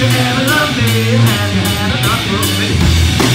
you ever loved me? Have you had enough of me?